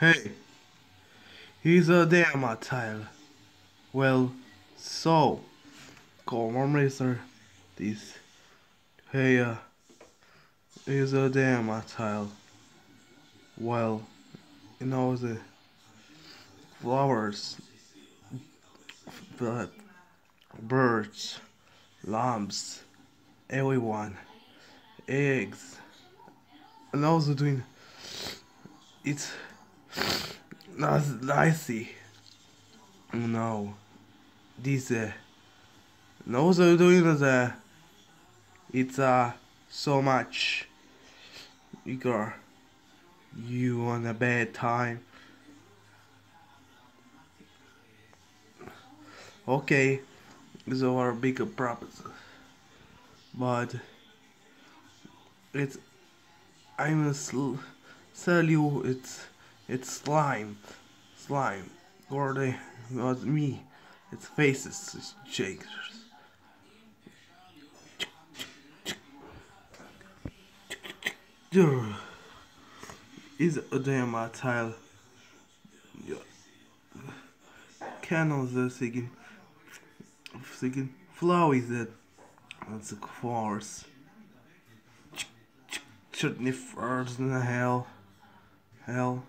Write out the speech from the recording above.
Hey, he's a child. Well, so, come on, Mister. This. Hey, uh, he's a child. Well, you know the flowers, but birds, lambs, everyone, eggs, and also doing it's not nicey. No, this uh, and also doing the it's uh so much bigger you on a bad time. Okay, are our bigger problems, but it's I'm tell you it's it's slime, slime, or they eh, not me, it's faces, it's shakers. is a damn tile. Ja. Candles are singing, singing flowers that that's a course. Chutney first in the hell, hell.